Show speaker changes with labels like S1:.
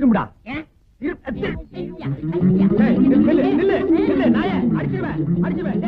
S1: திரும்புடா அடிச்சுவேன் அடிச்சுவேன்